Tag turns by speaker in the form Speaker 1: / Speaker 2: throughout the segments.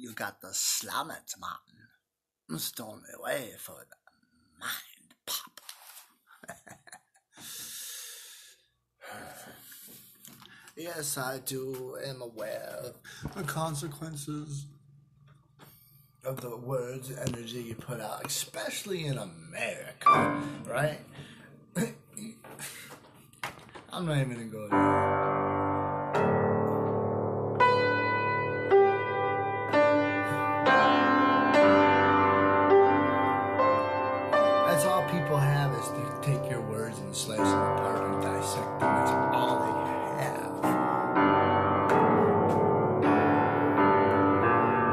Speaker 1: you got the Slamet man. Stormy way for the mind pop. yes, I too am aware of the consequences of the words energy you put out, especially in America, right? I'm not even gonna go there. That's all people have is to take your words and slice them apart and dissect them. That's all they have.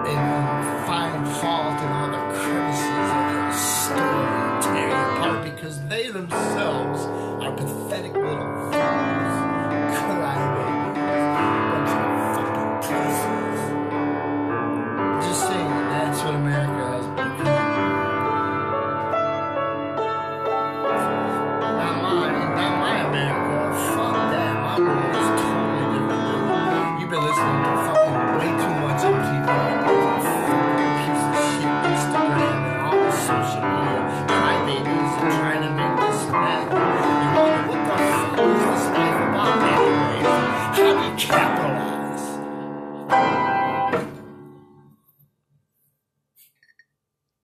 Speaker 1: And find fault in all the crevices of their story and tear it apart because they themselves are pathetic there.